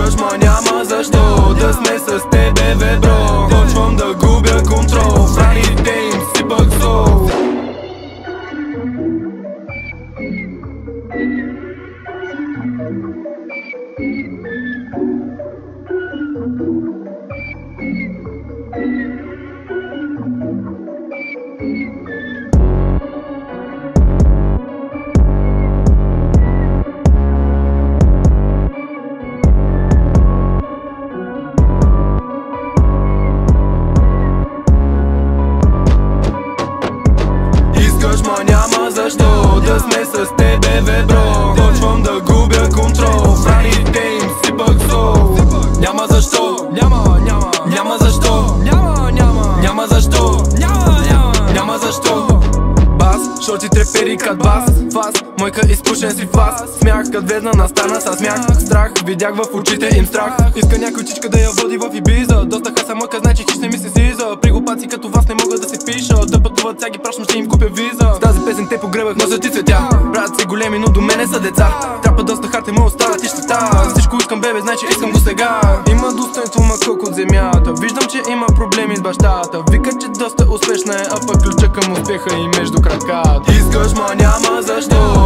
Искаш, ма няма защо Да сме с тебе, бе, бро. Почвам да губя контрол. В раните им сипах Искаш, ма няма защо Да сме с тебе, бе, бро. Почвам да губя контрол. В раните им сипах сол. Няма защо, няма, няма. Няма защо, няма, няма. Няма защо, няма, няма. Няма защо. Бас, шорти трепери кат бас Фас, мойка изпушен си фас. Смях, кът влезна настана с смях. Страх, видях в очите им страх. Иска някой чичка да я води в Ибиза. Доста хаса мойка, значи пътуват, ги пращам, ще им купя виза. С тази песен те погребах, носят ти цветя. Правят се големи, но до мене са деца. Трапа доста харта, му остават и щета Всичко искам, бебе, значи искам го сега. Има достоинство, ма колко от земята. Виждам, че има проблеми с бащата. Вика, че доста успешна е, а пък ключа към успеха и между краката. Искаш, ма няма защо